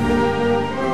Música